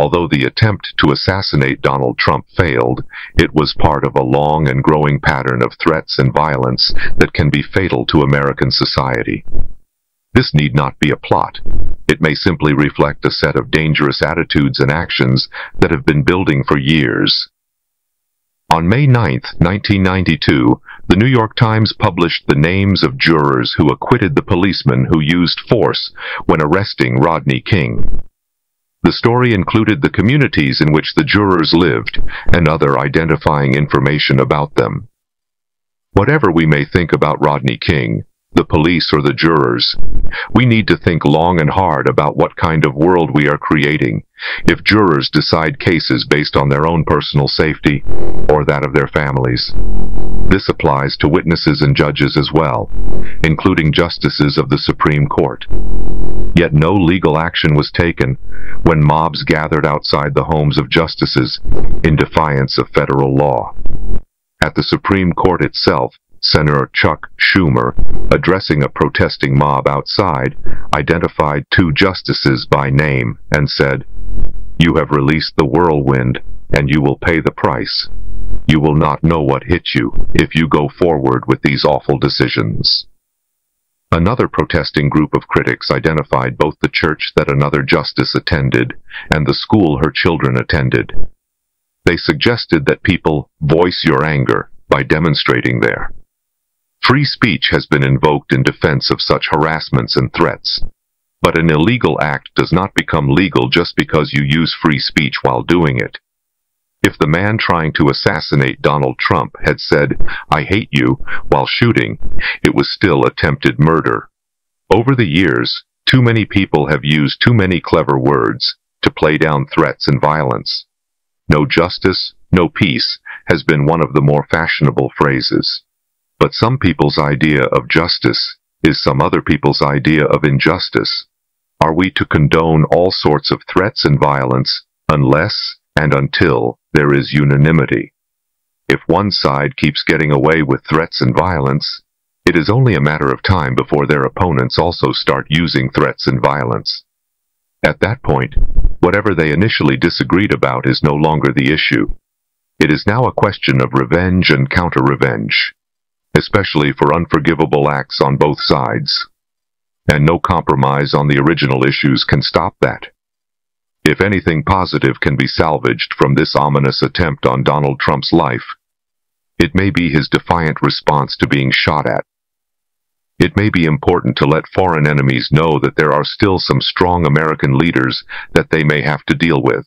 Although the attempt to assassinate Donald Trump failed, it was part of a long and growing pattern of threats and violence that can be fatal to American society. This need not be a plot. It may simply reflect a set of dangerous attitudes and actions that have been building for years. On May 9, 1992, the New York Times published the names of jurors who acquitted the policeman who used force when arresting Rodney King. The story included the communities in which the jurors lived and other identifying information about them. Whatever we may think about Rodney King, the police or the jurors. We need to think long and hard about what kind of world we are creating if jurors decide cases based on their own personal safety or that of their families. This applies to witnesses and judges as well, including justices of the Supreme Court. Yet no legal action was taken when mobs gathered outside the homes of justices in defiance of federal law. At the Supreme Court itself, Senator Chuck Schumer, addressing a protesting mob outside, identified two justices by name and said, You have released the whirlwind, and you will pay the price. You will not know what hit you if you go forward with these awful decisions. Another protesting group of critics identified both the church that another justice attended and the school her children attended. They suggested that people voice your anger by demonstrating there. Free speech has been invoked in defense of such harassments and threats. But an illegal act does not become legal just because you use free speech while doing it. If the man trying to assassinate Donald Trump had said, I hate you, while shooting, it was still attempted murder. Over the years, too many people have used too many clever words to play down threats and violence. No justice, no peace has been one of the more fashionable phrases. But some people's idea of justice is some other people's idea of injustice. Are we to condone all sorts of threats and violence unless and until there is unanimity? If one side keeps getting away with threats and violence, it is only a matter of time before their opponents also start using threats and violence. At that point, whatever they initially disagreed about is no longer the issue. It is now a question of revenge and counter-revenge especially for unforgivable acts on both sides. And no compromise on the original issues can stop that. If anything positive can be salvaged from this ominous attempt on Donald Trump's life, it may be his defiant response to being shot at. It may be important to let foreign enemies know that there are still some strong American leaders that they may have to deal with.